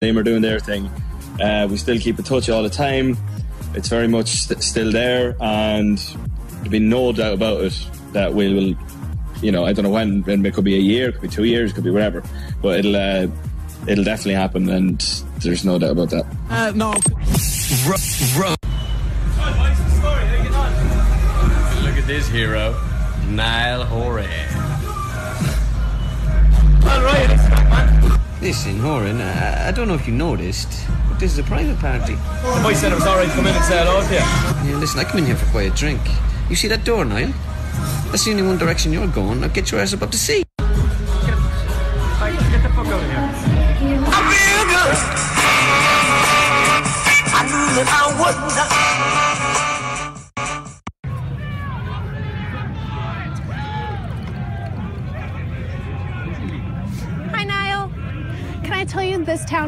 Them are doing their thing. Uh, we still keep in touch all the time. It's very much st- still there, and there'll be no doubt about it that we will. You know, I don't know when. It could be a year, it could be two years, it could be whatever. But it'll uh, it'll definitely happen, and there's no doubt about that. Uh, no. Look at this hero, Niall Horan. Listen, Horan, I, I don't know if you noticed, but this is a private party. The boy said it was alright to come in and say hello to you. Yeah, listen, I come in here for quite a drink. You see that door, Niall? That's the only one direction you're going. Now get your ass above the sea.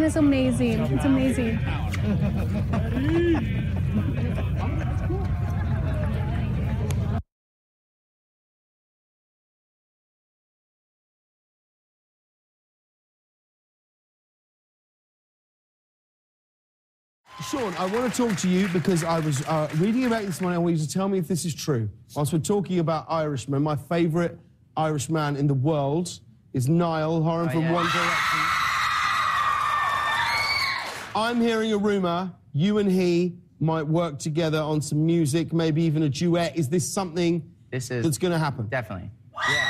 Town is amazing? It's amazing. Sean, I want to talk to you because I was uh, reading about you this morning. I want you to tell me if this is true. Whilst we're talking about Irishmen, my favourite Irishman in the world is Niall Horan from One Direction. I'm hearing a rumour you and he might work together on some music, maybe even a duet. Is this something This is that's going to happen? definitely. Yeah.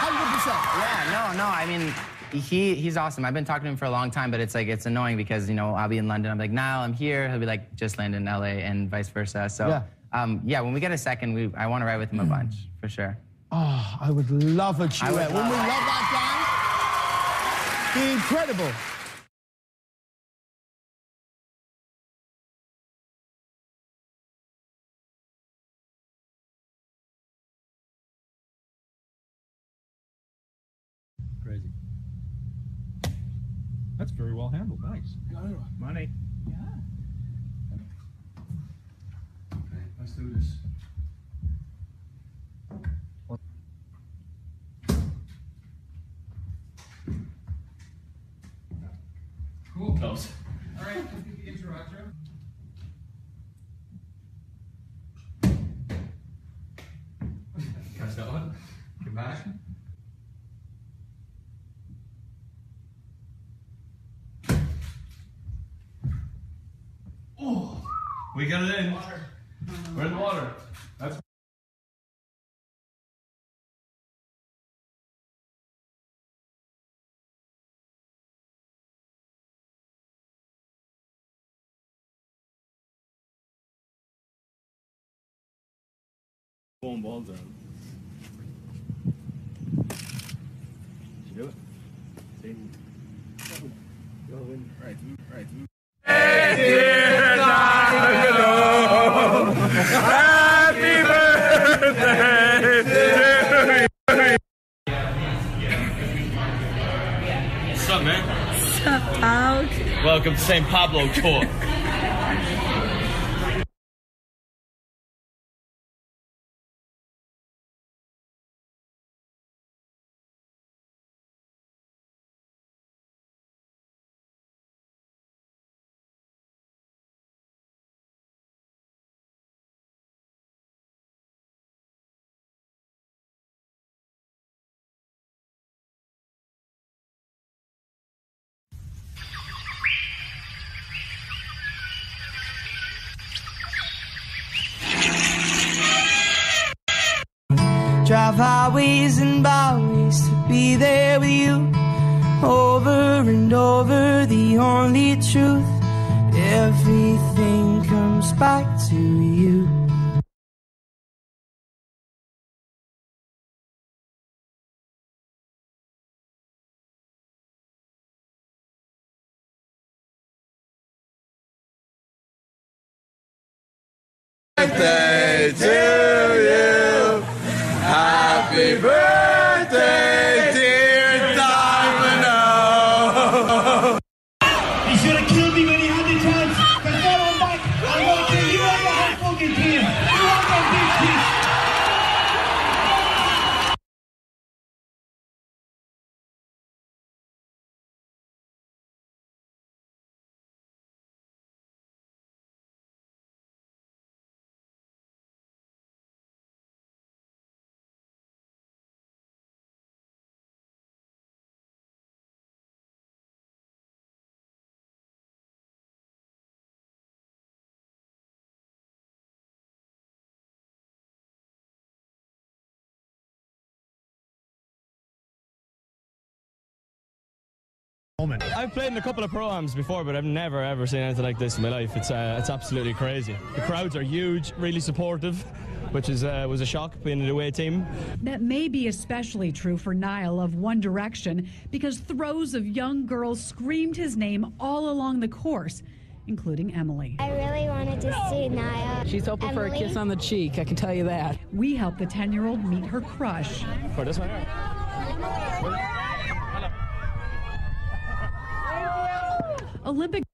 100%. Yeah, no, no. I mean, he he's awesome. I've been talking to him for a long time, but it's like it's annoying because you know I'll be in London. I'm like, Niall, I'm here. He'll be like, just landed in LA, and vice versa. So, Yeah. um, yeah. When we get a second, we I want to write with him a bunch for sure. Oh, I would love a duet. would Wouldn't we love that, guys? Be incredible. Crazy. That's very well handled. Nice. Money. Yeah. Okay, let's do this. Cool. Close. All right, let's get the intro outro. Catch that one. Come back. Oh, we got it in. We're in the water. That's Phone balls down. Do it? See? Go in. Right, right. Up, man? What's up? Welcome to St. Pablo Tour. Drive highways and byways to be there with you. Over and over, the only truth. Everything comes back to you. He should have I've played in a couple of pro-ams before, but I've never ever seen anything like this in my life. It's uh, it's absolutely crazy. The crowds are huge, really supportive, which is uh, was a shock being an away team. That may be especially true for Niall of One Direction because throws of young girls screamed his name all along the course, including Emily. I really wanted to see Niall. She's hoping for a kiss on the cheek, I can tell you that. We helped the 10 year old meet her crush. For this one. Olympic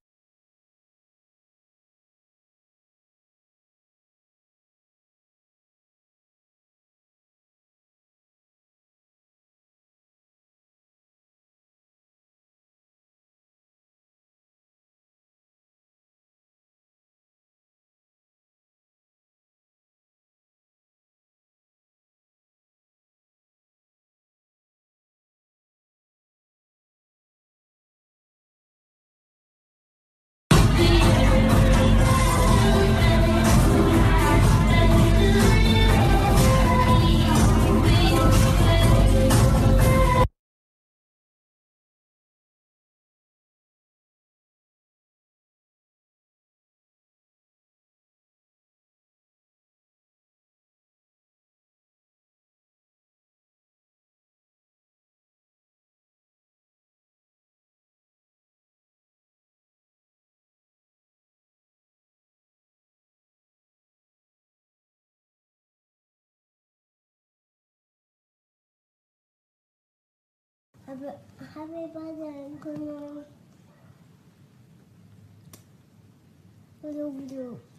Hello, hello.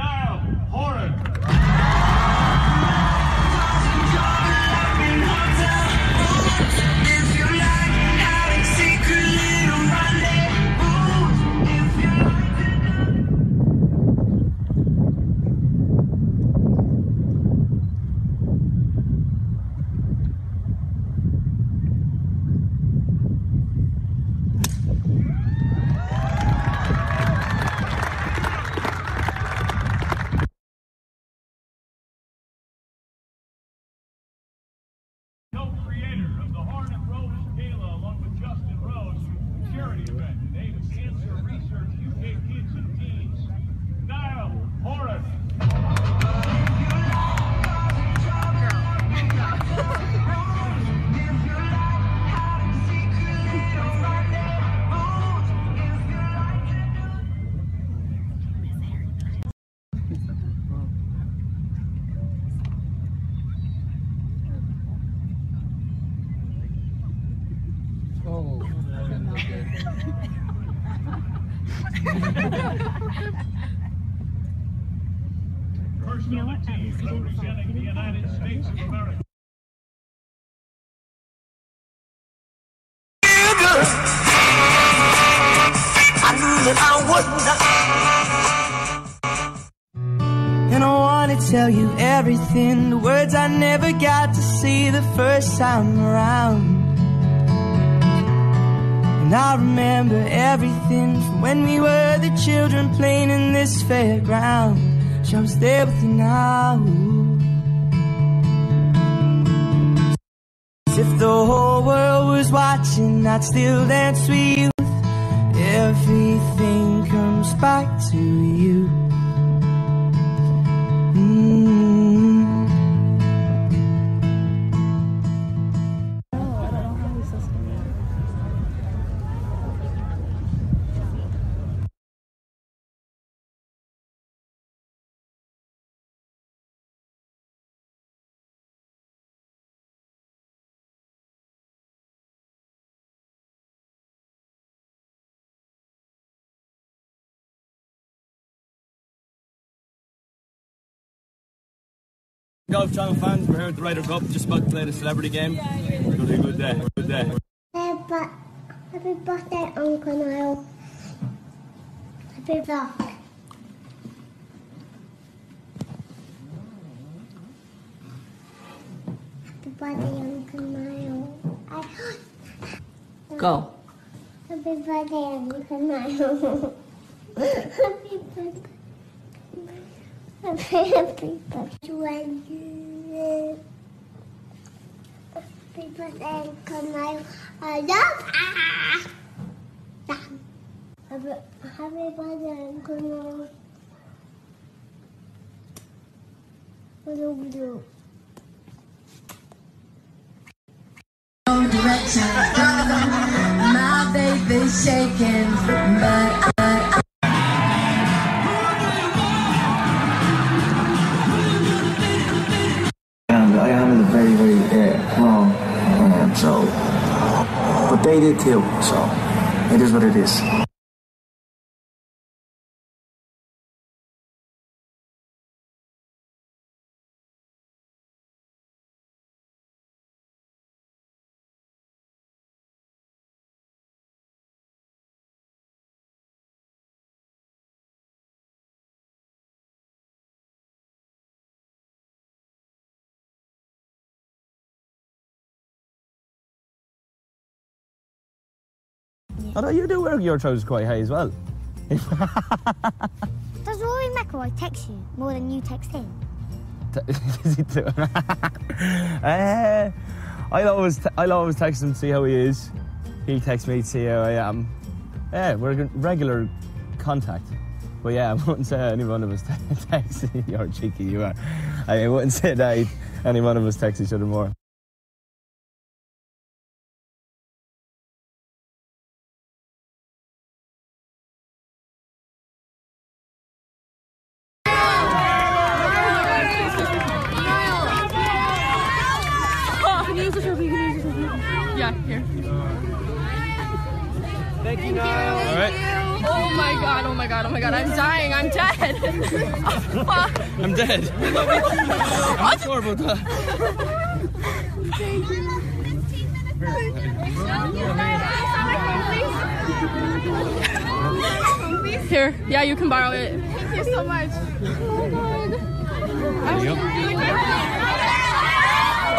Niall Horan. The United States of America. And I wanna tell you everything, the words I never got to see the first time around. And I remember everything from when we were the children playing in this fairground. So I was there with you now. As if the whole world was watching, I'd still dance with you. Everything comes back to you. Golf Channel fans, we're here at the Ryder Cup, just about to play the celebrity game. It's going to be a good day. Good day. Happy, happy birthday, Uncle Niall. Happy birthday. Happy birthday, Uncle Niall. I, Go. happy birthday, Uncle Niall. happy birthday. To you. Happy birthday, Uncle Niall. I love ah. Niall. What do direction. My baby's shaking, too. So, it is what it is. Although you do wear your trousers quite high as well. Does Rory McIlroy text you more than you text him? Is he too? uh, I'll always, I'll always text him to see how he is. He texts me to see how I am. Yeah, we're in regular contact. But yeah, I wouldn't say any one of us te- text. You're cheeky, you are. I wouldn't say that any one of us text each other more. Can you use the trophy? Can you use the trophy? Yeah, here. Thank you, Niall. All right. Oh my god, oh my god, oh my god, I'm dying, I'm dead. oh. I'm dead. I'm not sure about that. Here, yeah, you can borrow it. Thank you so much. Oh my god. There you go.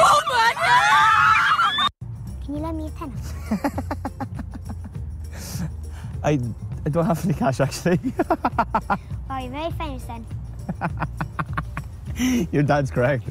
Oh my god! Can you lend me a pen? I, I don't have any cash actually. Oh, you're very famous then. Your dad's correct.